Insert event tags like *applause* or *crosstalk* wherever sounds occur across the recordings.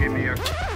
Give me a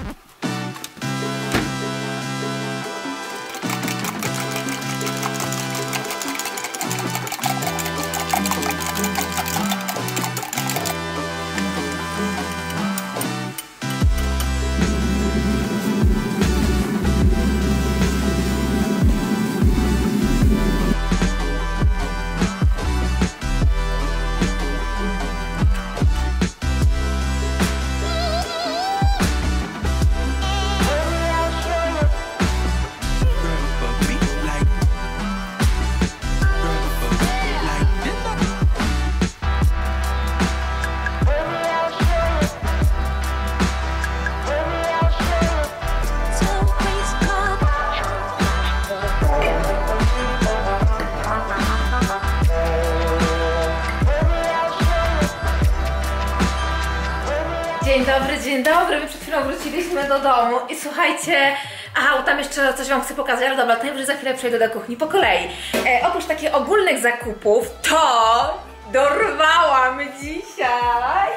chwilą wróciliśmy do domu i słuchajcie. Aha, tam jeszcze coś Wam chcę pokazać, ale dobra, to najwyżej za chwilę przejdę do kuchni po kolei. E, oprócz takich ogólnych zakupów, to dorwałam dzisiaj.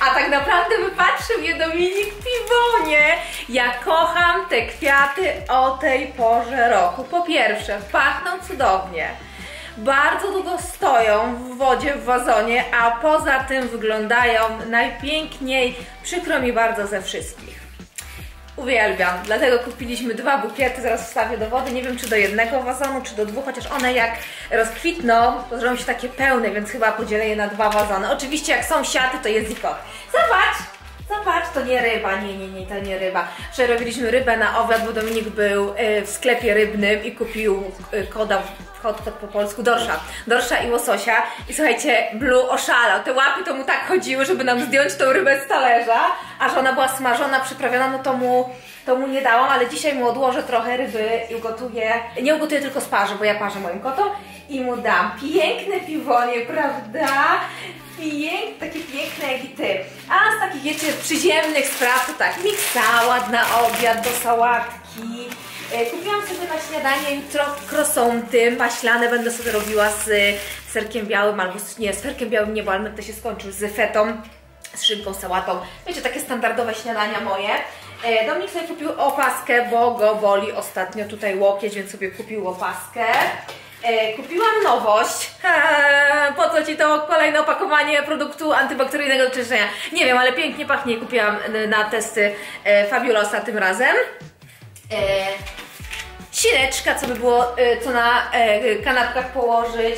A tak naprawdę wypatrzył je Dominik Piwonie. Ja kocham te kwiaty o tej porze roku. Po pierwsze, pachną cudownie. Bardzo długo stoją w wodzie w wazonie, a poza tym wyglądają najpiękniej. Przykro mi bardzo ze wszystkich. Uwielbiam, dlatego kupiliśmy dwa bukiety, zaraz wstawię do wody, nie wiem czy do jednego wazonu, czy do dwóch, chociaż one jak rozkwitną, to zrobią się takie pełne, więc chyba podzielę je na dwa wazony. Oczywiście jak są siaty, to jest i kot. Zobacz! Zobacz, to nie ryba, nie, nie, nie, to nie ryba. Wczoraj robiliśmy rybę na obiad, bo Dominik był y, w sklepie rybnym i kupił y, koda, kod, kod po polsku, dorsza, dorsza i łososia. I słuchajcie, Blue oszalał, te łapy to mu tak chodziły, żeby nam zdjąć tą rybę z talerza, a że ona była smażona, przyprawiona, no to mu, to mu nie dałam, ale dzisiaj mu odłożę trochę ryby i ugotuję, nie ugotuję tylko sparzę, bo ja parzę moim kotom i mu dam piękne piwonie, prawda? Pięk, takie piękne jak i ty. A z takich, wiecie, przyziemnych spraw to tak, miks sałat na obiad, do sałatki. E, Kupiłam sobie na śniadanie jutro krosąty maślane, będę sobie robiła z serkiem białym, albo nie, z serkiem białym nie, bo ale to się skończył, z fetą, z szynką, sałatą. Wiecie, takie standardowe śniadania moje. E, Dominik sobie kupił opaskę, bo go boli ostatnio tutaj łokieć, więc sobie kupił opaskę. E, kupiłam nowość. *laughs* Po co Ci to kolejne opakowanie produktu antybakteryjnego do czyszczenia? Nie wiem, ale pięknie pachnie. Kupiłam e, na testy e, Fabulosa tym razem. Sileczka, co by było, co na kanapkach położyć.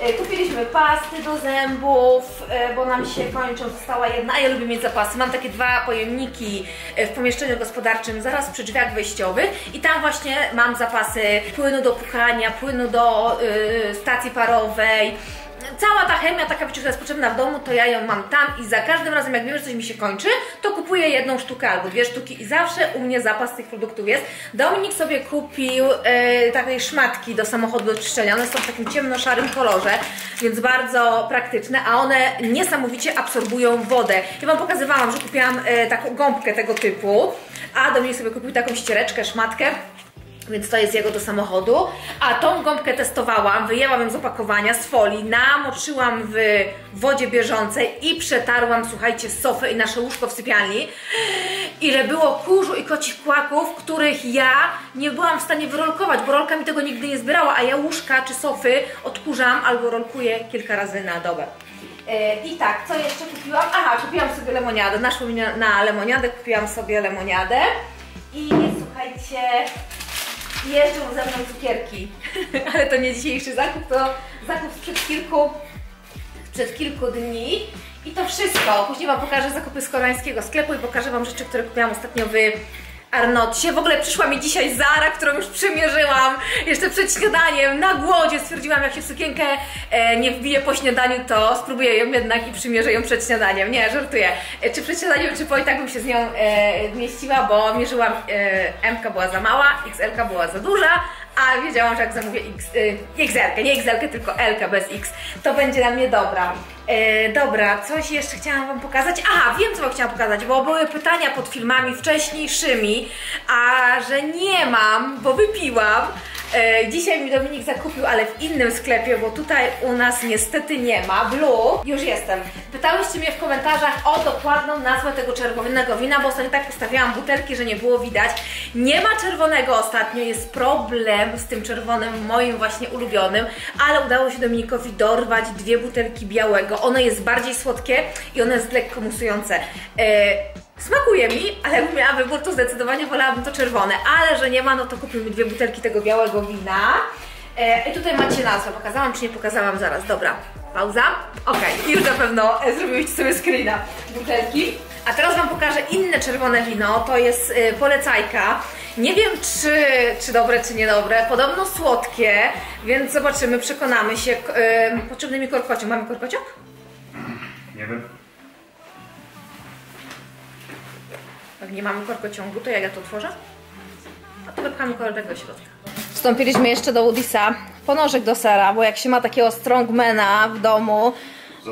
E, Kupiliśmy pasty do zębów, e, bo nam się kończą, została jedna, a ja lubię mieć zapasy. Mam takie dwa pojemniki e, w pomieszczeniu gospodarczym, zaraz przy drzwiach wejściowych i tam właśnie mam zapasy płynu do pukania, płynu do y, stacji parowej, Cała ta chemia, taka wiecie, jest potrzebna w domu, to ja ją mam tam i za każdym razem, jak wiem, że coś mi się kończy, to kupuję jedną sztukę albo dwie sztuki i zawsze u mnie zapas tych produktów jest. Dominik sobie kupił e, takiej szmatki do samochodu do czyszczenia, one są w takim ciemno-szarym kolorze, więc bardzo praktyczne, a one niesamowicie absorbują wodę. Ja Wam pokazywałam, że kupiłam e, taką gąbkę tego typu, a Dominik sobie kupił taką ściereczkę, szmatkę, więc to jest jego do samochodu. A tą gąbkę testowałam, wyjęłam ją z opakowania, z folii, namoczyłam w wodzie bieżącej i przetarłam, słuchajcie, sofę i nasze łóżko w sypialni. Ile było kurzu i kocich kłaków, których ja nie byłam w stanie wyrolkować, bo rolka mi tego nigdy nie zbierała, a ja łóżka czy sofy odkurzam albo rolkuję kilka razy na dobę. E, I tak, co jeszcze kupiłam? Aha, kupiłam sobie lemoniadę. Naszło mi na, na lemoniadę, kupiłam sobie lemoniadę. I słuchajcie, jeżdżą ze mną cukierki, *laughs* ale to nie dzisiejszy zakup, to zakup sprzed kilku, sprzed kilku dni i to wszystko. Później Wam pokażę zakupy z koreańskiego sklepu i pokażę Wam rzeczy, które kupiłam ostatnio w Arnocie. W ogóle przyszła mi dzisiaj Zara, którą już przymierzyłam jeszcze przed śniadaniem. Na głodzie stwierdziłam, jak się w sukienkę e, nie wbije po śniadaniu, to spróbuję ją jednak i przymierzę ją przed śniadaniem. Nie, żartuję. E, czy przed śniadaniem, czy po i tak bym się z nią e, mieściła, bo mierzyłam, e, MK była za mała, XL była za duża, a wiedziałam, że jak zamówię X, y, XL, nie XL, tylko L bez X, to będzie dla mnie dobra. E, dobra, coś jeszcze chciałam Wam pokazać. Aha, wiem co Wam chciałam pokazać, bo były pytania pod filmami wcześniejszymi, a że nie mam, bo wypiłam, dzisiaj mi Dominik zakupił, ale w innym sklepie, bo tutaj u nas niestety nie ma. Blue, już jestem. Pytałyście mnie w komentarzach o dokładną nazwę tego czerwonego wina, bo ostatnio tak ustawiałam butelki, że nie było widać. Nie ma czerwonego ostatnio, jest problem z tym czerwonym, moim właśnie ulubionym, ale udało się Dominikowi dorwać dwie butelki białego. Ono jest bardziej słodkie i ono jest lekko musujące. E, Smakuje mi, ale jakbym miała wybór, to zdecydowanie wolałabym to czerwone. Ale że nie ma, no to kupimy dwie butelki tego białego wina. E, I tutaj macie nazwę. Pokazałam czy nie pokazałam? Zaraz, dobra. Pauza. Okay. *laughs* już na pewno e, zrobiłyście sobie screena butelki. A teraz Wam pokażę inne czerwone wino. To jest y, polecajka. Nie wiem, czy, czy dobre, czy niedobre. Podobno słodkie, więc zobaczymy, przekonamy się. Potrzebny mi korkociąg. Mamy korkociąg? Nie wiem. Nie mamy korkociągu, to jak ja to otworzę? A to wypchamy kolor do środka. Wstąpiliśmy jeszcze do Woodisa. Ponożek do sera, bo jak się ma takiego strongmana w domu,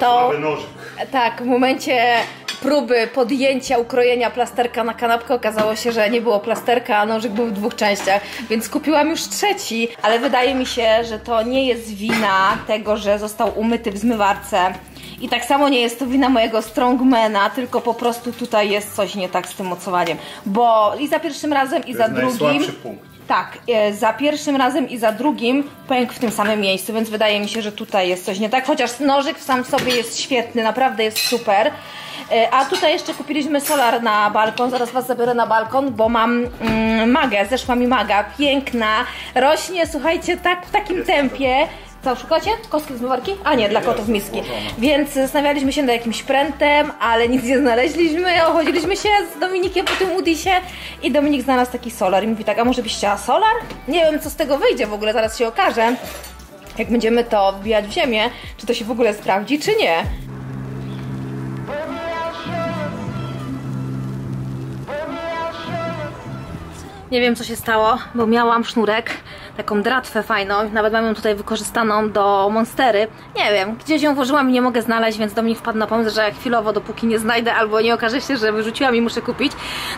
to... nożyk. Tak, w momencie próby podjęcia ukrojenia plasterka na kanapkę okazało się, że nie było plasterka, a nożyk był w dwóch częściach, więc kupiłam już trzeci, ale wydaje mi się, że to nie jest wina tego, że został umyty w zmywarce. I tak samo nie jest to wina mojego strongmana, tylko po prostu tutaj jest coś nie tak z tym mocowaniem. Bo i za pierwszym razem, i To za jest drugim. punkt. Tak, e, za pierwszym razem i za drugim pękł w tym samym miejscu, więc wydaje mi się, że tutaj jest coś nie tak. Chociaż nożyk sam w sobie jest świetny, naprawdę jest super. E, A tutaj jeszcze kupiliśmy solar na balkon, zaraz Was zabiorę na balkon, bo mam mm, magę, zeszła mi maga, piękna, rośnie, słuchajcie, tak w takim Jest tempie. Co, szukacie? Kostki z zmywarki? A nie, dla kotów miski. Więc zastanawialiśmy się nad jakimś prętem, ale nic nie znaleźliśmy. Ochodziliśmy się z Dominikiem po tym Woodysie i Dominik znalazł taki solar i mówi tak, a może byś chciała solar? Nie wiem, co z tego wyjdzie w ogóle, zaraz się okaże. Jak będziemy to wbijać w ziemię, czy to się w ogóle sprawdzi, czy nie. Nie wiem co się stało, bo miałam sznurek, taką dratwę fajną, nawet mam ją tutaj wykorzystaną do monstery. Nie wiem, gdzieś ją włożyłam i nie mogę znaleźć, więc do mnie wpadł na pomysł, że chwilowo, dopóki nie znajdę albo nie okaże się, że wyrzuciłam i muszę kupić,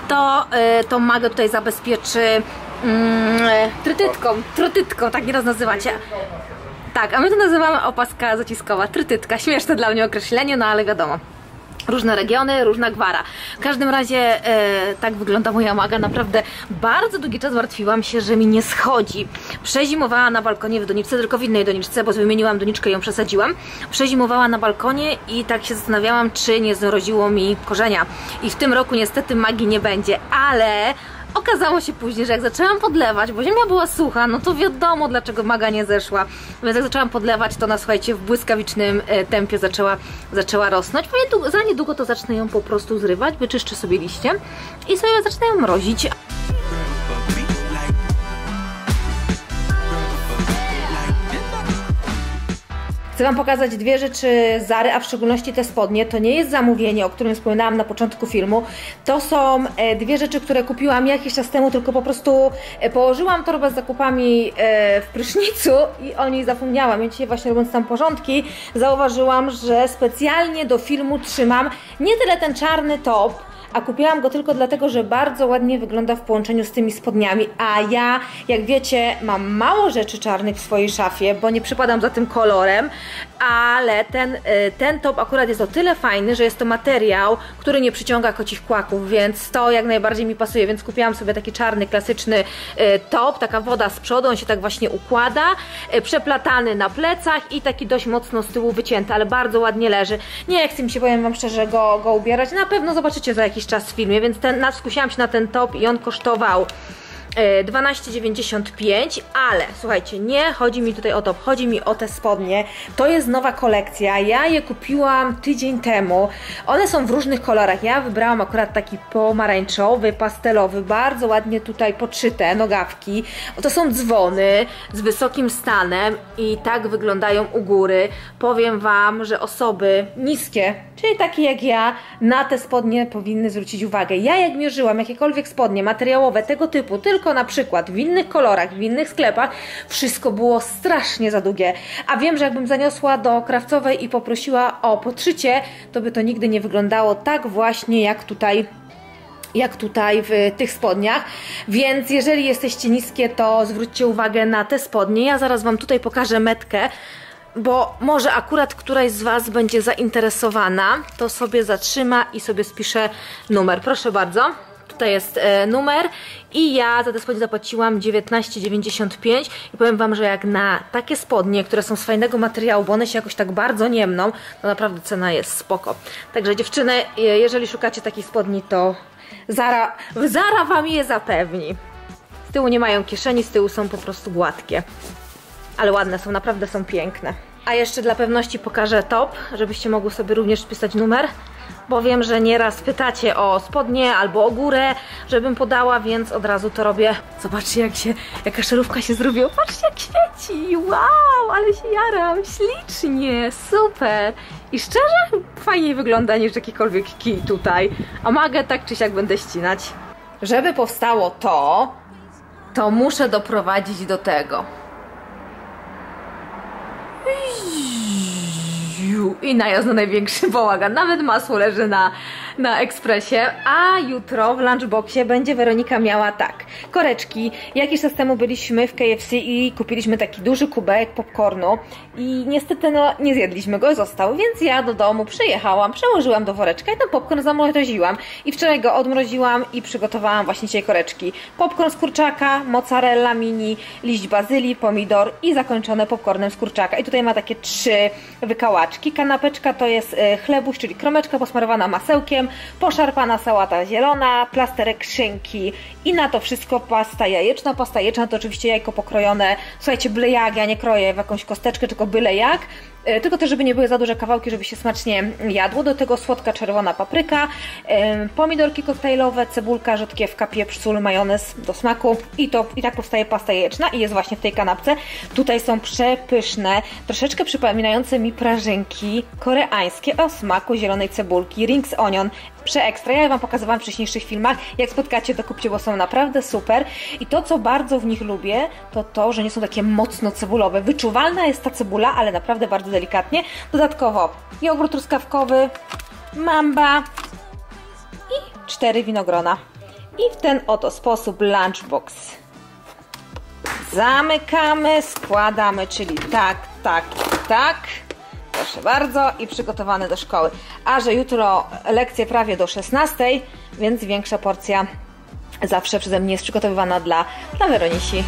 to yy, tą magę tutaj zabezpieczy yy, trytytką, trytytką, tak nieraz nazywacie. Tak, a my to nazywamy opaska zaciskowa, trytytka, śmieszne dla mnie określenie, no ale wiadomo. Różne regiony, różna gwara. W każdym razie e, tak wygląda moja maga. Naprawdę bardzo długi czas martwiłam się, że mi nie schodzi. Przezimowała na balkonie w doniczce, tylko w innej doniczce, bo wymieniłam doniczkę i ją przesadziłam. Przezimowała na balkonie i tak się zastanawiałam, czy nie zrodziło mi korzenia. I w tym roku niestety magii nie będzie, ale Okazało się później, że jak zaczęłam podlewać, bo ziemia była sucha, no to wiadomo dlaczego maga nie zeszła. Więc jak zaczęłam podlewać, to ona słuchajcie w błyskawicznym e, tempie zaczęła, zaczęła rosnąć. Bo niedługo, za niedługo to zacznę ją po prostu zrywać, wyczyszczę sobie liście i sobie zacznę ją mrozić. Chcę Wam pokazać dwie rzeczy Zary, a w szczególności te spodnie. To nie jest zamówienie, o którym wspominałam na początku filmu. To są e, dwie rzeczy, które kupiłam jakiś czas temu, tylko po prostu e, położyłam torbę z zakupami e, w prysznicu i o niej zapomniałam. Ja dzisiaj właśnie robiąc tam porządki, zauważyłam, że specjalnie do filmu trzymam nie tyle ten czarny top, a kupiłam go tylko dlatego, że bardzo ładnie wygląda w połączeniu z tymi spodniami, a ja, jak wiecie, mam mało rzeczy czarnych w swojej szafie, bo nie przypadam za tym kolorem, ale ten, y, ten top akurat jest o tyle fajny, że jest to materiał, który nie przyciąga kocich kłaków, więc to jak najbardziej mi pasuje, więc kupiłam sobie taki czarny, klasyczny y, top, taka woda z przodu, on się tak właśnie układa, y, przeplatany na plecach i taki dość mocno z tyłu wycięty, ale bardzo ładnie leży. Nie chcę mi się, powiem Wam szczerze, go, go ubierać, na pewno zobaczycie za jakiś czas w filmie, więc ten, skusiłam się na ten top i on kosztował 12,95, ale słuchajcie, nie chodzi mi tutaj o to, chodzi mi o te spodnie. To jest nowa kolekcja, ja je kupiłam tydzień temu. One są w różnych kolorach. Ja wybrałam akurat taki pomarańczowy, pastelowy, bardzo ładnie tutaj podszyte nogawki. To są dzwony z wysokim stanem i tak wyglądają u góry. Powiem Wam, że osoby niskie, czyli takie jak ja, na te spodnie powinny zwrócić uwagę. Ja jak mierzyłam jakiekolwiek spodnie materiałowe tego typu, tylko na przykład w innych kolorach, w innych sklepach, wszystko było strasznie za długie. A wiem, że jakbym zaniosła do krawcowej i poprosiła o podszycie, to by to nigdy nie wyglądało tak właśnie jak tutaj jak tutaj w tych spodniach, więc jeżeli jesteście niskie, to zwróćcie uwagę na te spodnie. Ja zaraz Wam tutaj pokażę metkę, bo może akurat któraś z Was będzie zainteresowana, to sobie zatrzyma i sobie spisze numer. Proszę bardzo. Tutaj jest e, numer i ja za te spodnie zapłaciłam 19,95 i powiem Wam, że jak na takie spodnie, które są z fajnego materiału, bo one się jakoś tak bardzo nie mną, to naprawdę cena jest spoko. Także dziewczyny, jeżeli szukacie takich spodni, to Zara, Zara Wam je zapewni. Z tyłu nie mają kieszeni, z tyłu są po prostu gładkie. Ale ładne są, naprawdę są piękne. A jeszcze dla pewności pokażę top, żebyście mogły sobie również wpisać numer, bo wiem, że nieraz pytacie o spodnie albo o górę, żebym podała, więc od razu to robię. Zobaczcie jak się, jaka szerówka się zrobiła. Patrzcie jak świeci, wow, ale się jaram, ślicznie, super. I szczerze, fajniej wygląda niż jakikolwiek kij tutaj. A magę tak czy siak będę ścinać. Żeby powstało to, to muszę doprowadzić do tego. I najazd na największy bałagan. Nawet masło leży na, na ekspresie. A jutro w lunchboxie będzie Weronika miała tak. Koreczki. Jakiś czas temu byliśmy w KFC i kupiliśmy taki duży kubek popcornu. I niestety no, nie zjedliśmy go, został. Więc ja do domu przyjechałam, przełożyłam do woreczka i ten popcorn zamroziłam. I wczoraj go odmroziłam i przygotowałam właśnie dzisiaj koreczki. Popcorn z kurczaka, mozzarella mini, liść bazylii, pomidor i zakończone popcornem z kurczaka. I tutaj ma takie trzy wykałaczki. Kanapeczka to jest e, chlebuś, czyli kromeczka posmarowana masełkiem, poszarpana sałata zielona, plasterek szynki i na to wszystko pasta jajeczna. Pasta jajeczna to oczywiście jajko pokrojone, słuchajcie, byle jak, ja nie kroję w jakąś kosteczkę, tylko byle jak. E, tylko też, żeby nie były za duże kawałki, żeby się smacznie jadło. Do tego słodka czerwona papryka, e, pomidorki koktajlowe, cebulka, rzodkiewka, pieprz, sól, majonez do smaku i to i tak powstaje pasta jajeczna i jest właśnie w tej kanapce. Tutaj są przepyszne, troszeczkę przypominające mi prażynki koreańskie o smaku zielonej cebulki, rings onion, przeekstra. Ja Wam pokazywałam w wcześniejszych filmach. Jak spotkacie, to kupcie, bo są naprawdę super. I to, co bardzo w nich lubię, to to, że nie są takie mocno cebulowe. Wyczuwalna jest ta cebula, ale naprawdę bardzo delikatnie. Dodatkowo jogurt truskawkowy, mamba i cztery winogrona. I w ten oto sposób lunchbox zamykamy, składamy, czyli tak, tak, tak. Proszę bardzo i przygotowane do szkoły. A że jutro lekcje prawie do 16, więc większa porcja zawsze przeze mnie jest przygotowywana dla, dla Weronisi.